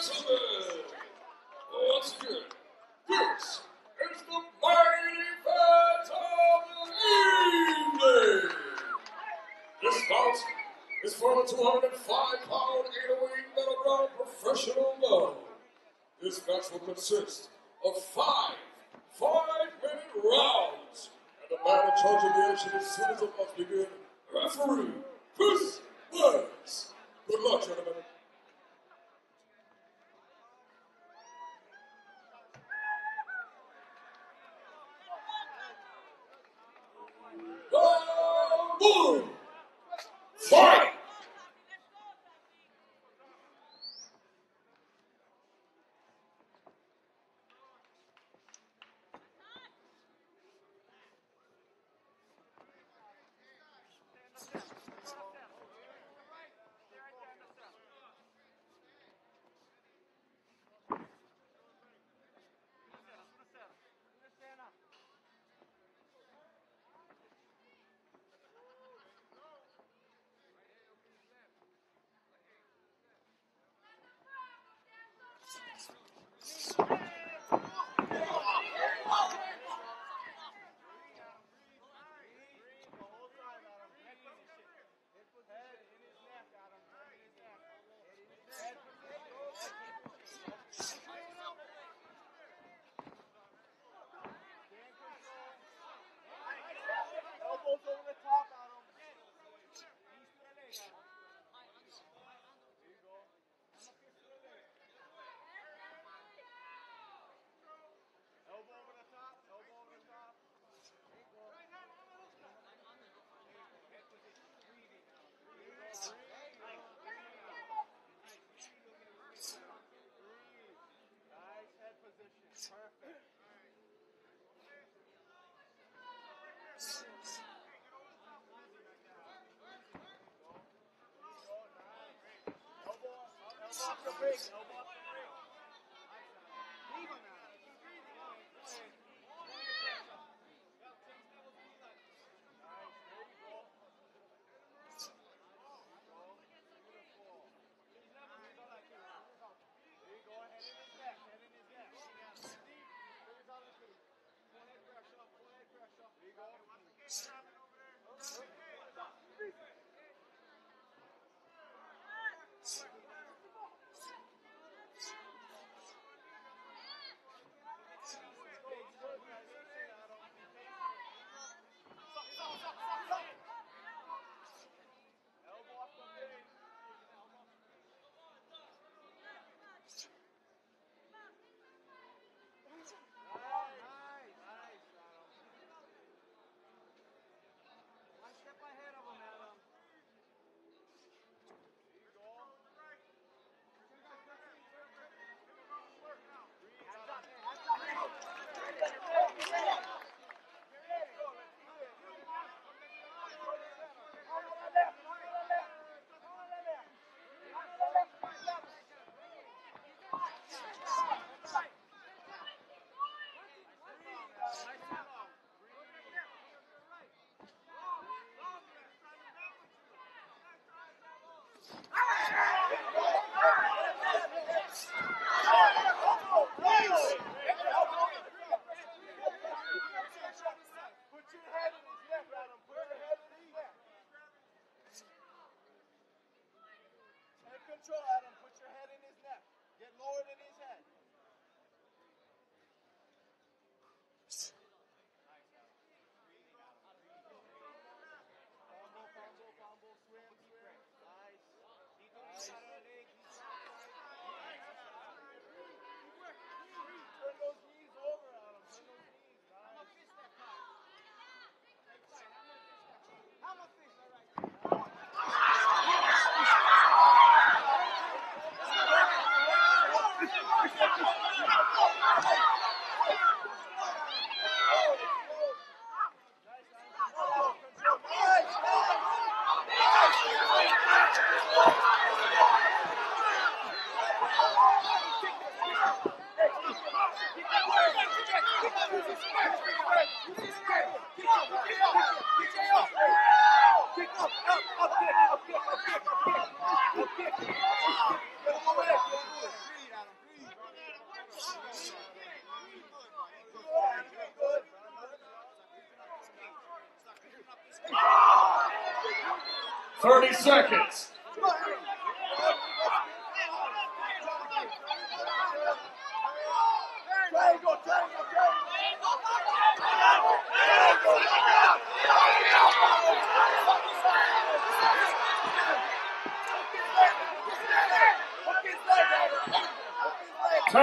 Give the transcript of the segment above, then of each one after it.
this is the event of the evening. This bout is for the 205-pound 808 middleweight professional level. This match will consist of five five-minute rounds, and the man in the action as soon as must begin, referee Chris Woods. Good luck, gentlemen. Off the ring, Put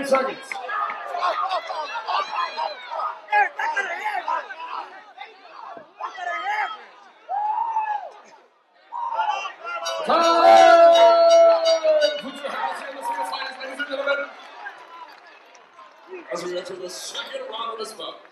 10 seconds. Ladies and gentlemen. As we enter the second round of this bout.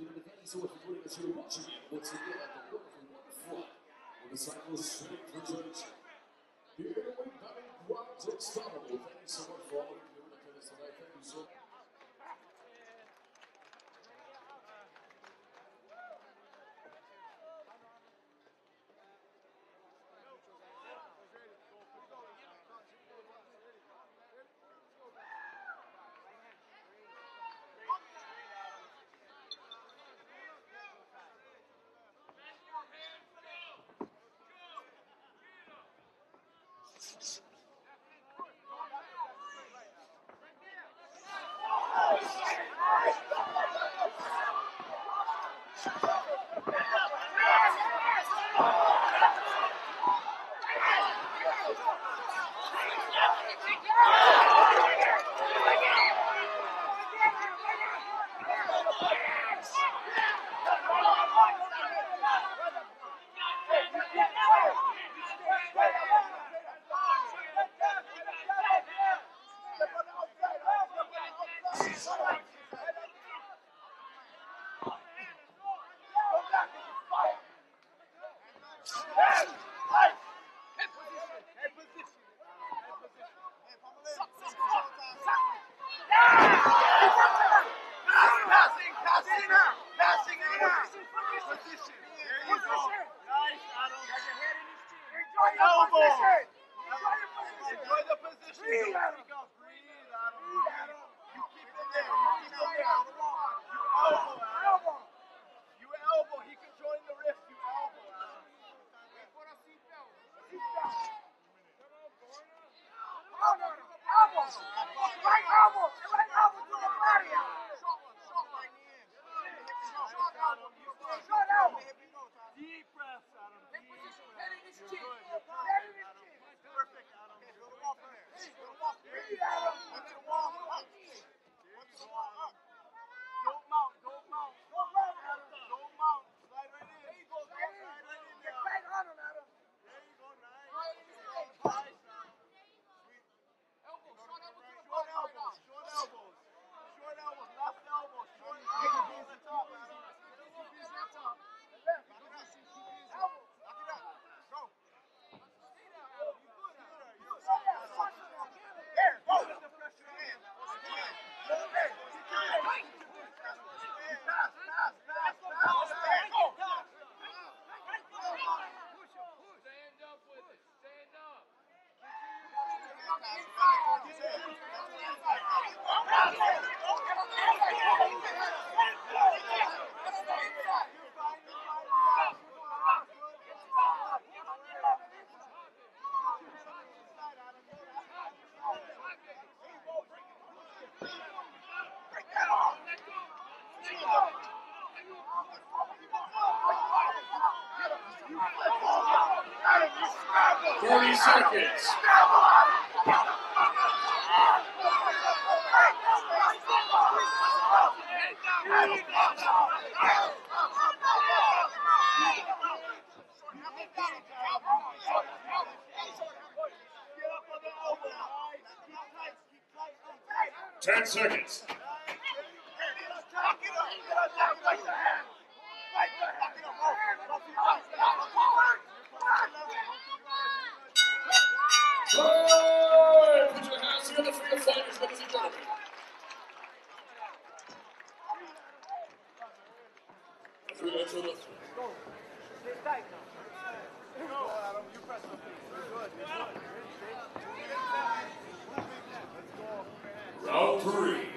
Ladies and gentlemen, thank you so much for joining us here once again. Once again at the wonderful waterfront where the cycles sitting present. Here we have Quads Unstoppable. Thank you so much for all of you doing attendance tonight. Thank you so much. Passing, passing, passing, position. Enjoy the position. 40 seconds. Ten seconds. Time! Put your hands together for your fighters, ladies and gentlemen. As we enter the round three.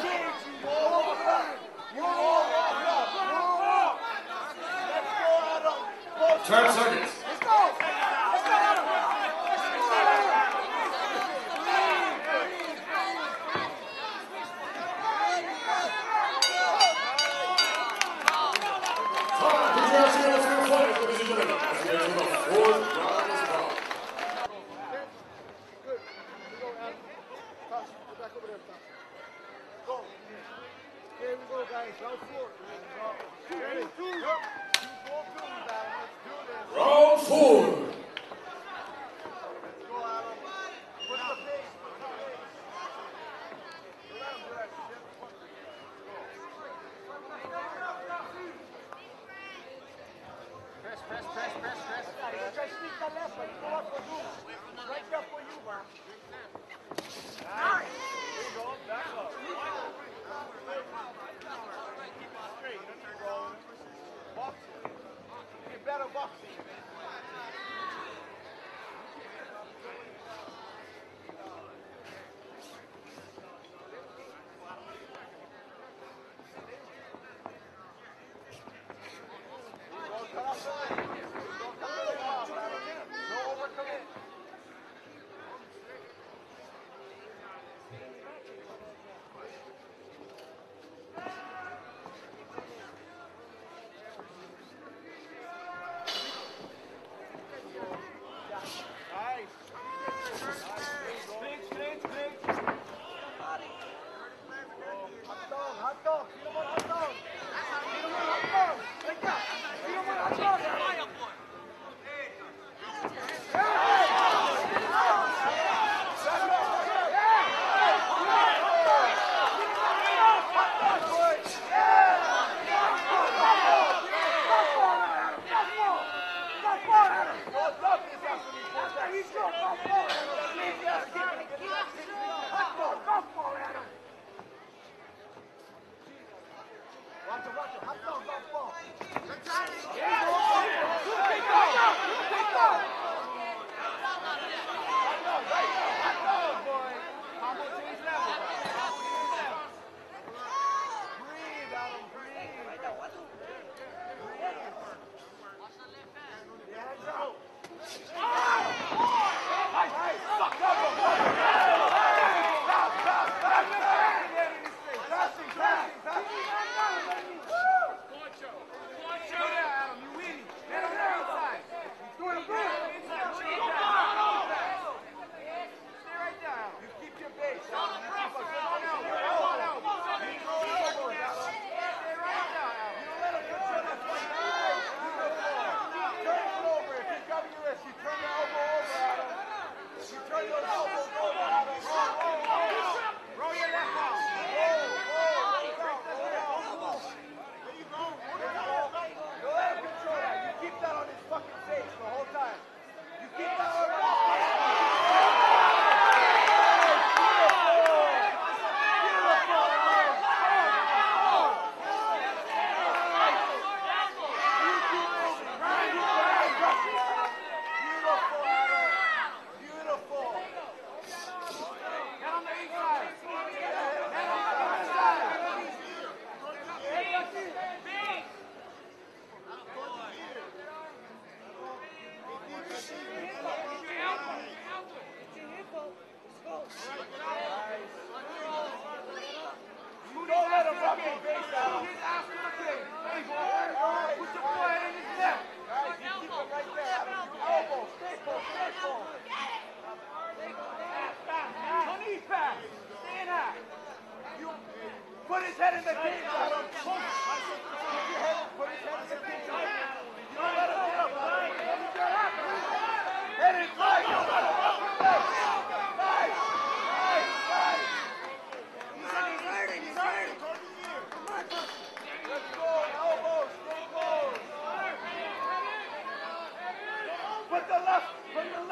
Kicks, boy.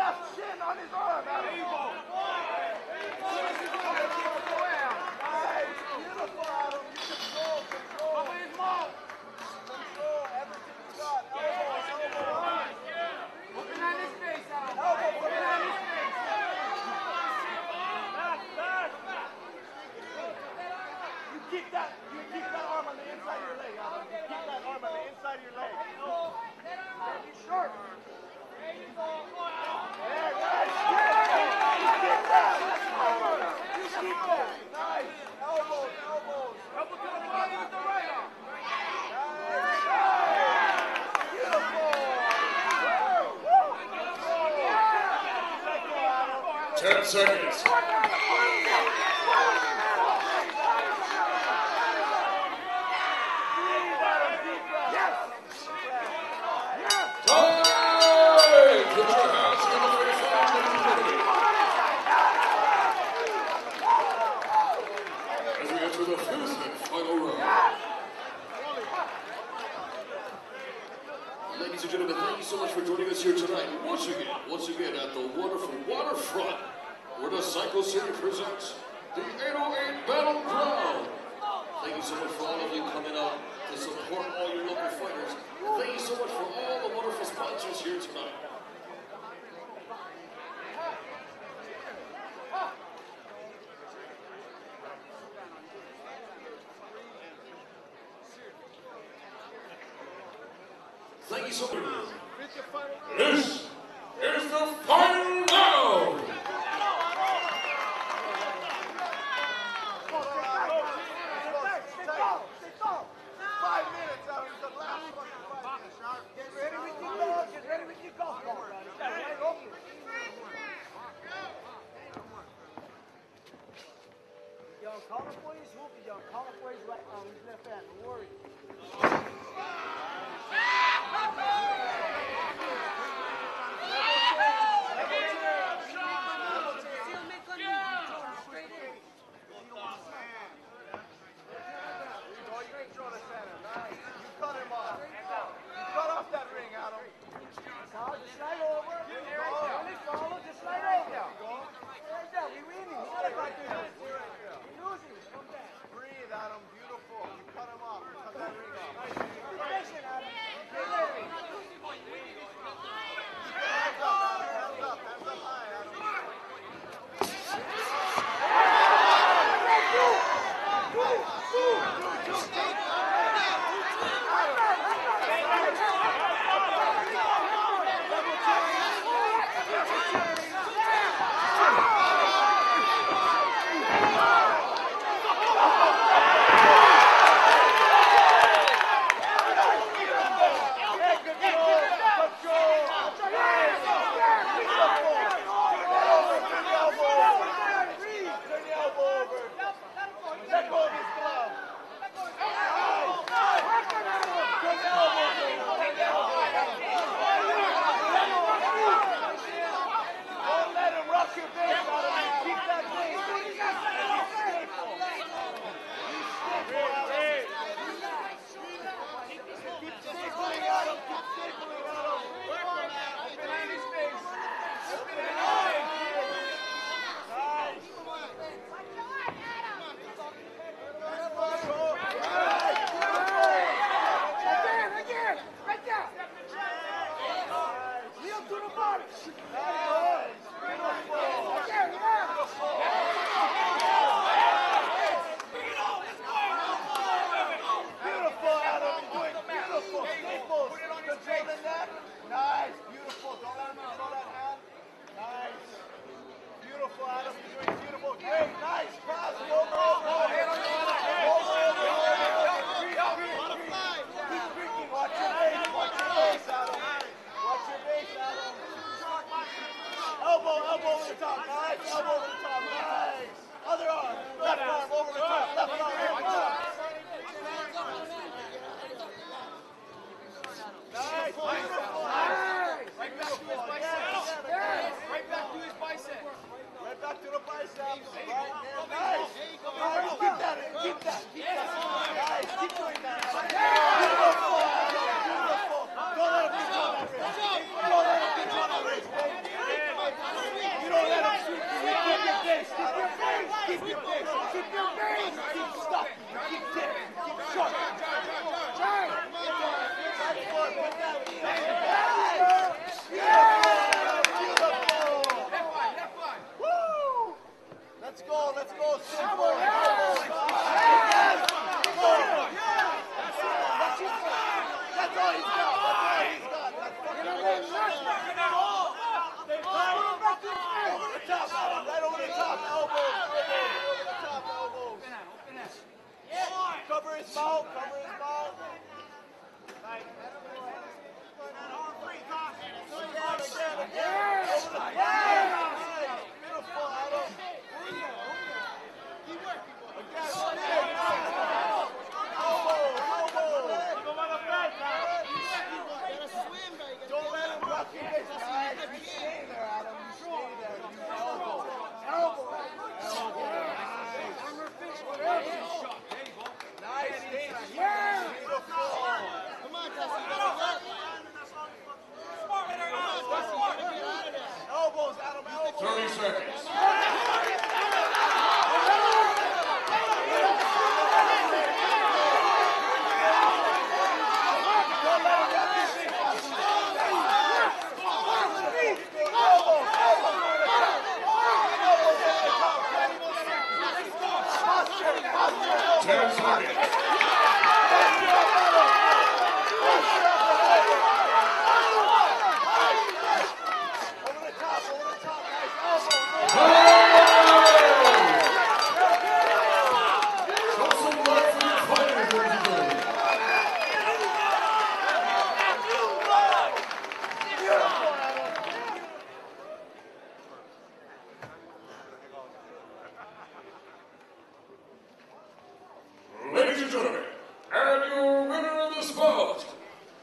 that sin on his arm, Adam. Ten Cover his mouth. Cover his mouth. Nice. Again, again, again. Over the top. Nice. Beautiful.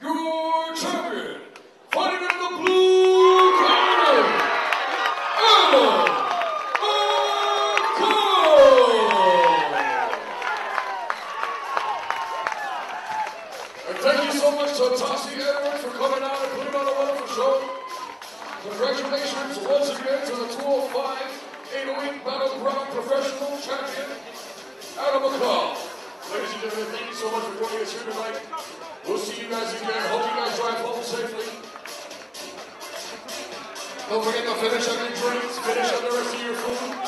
your champion, fighting in the blue corner, Emma And thank you so much to Tasi Edwards for coming out and putting on a wonderful show. Congratulations once again to the 205 808 Battleground Professional Champion, Adam Akau. Ladies and gentlemen, thank you so much for joining us here tonight. We'll see you guys again. Hope you guys drive home safely. Don't forget to finish up your drinks, finish up the rest of your food.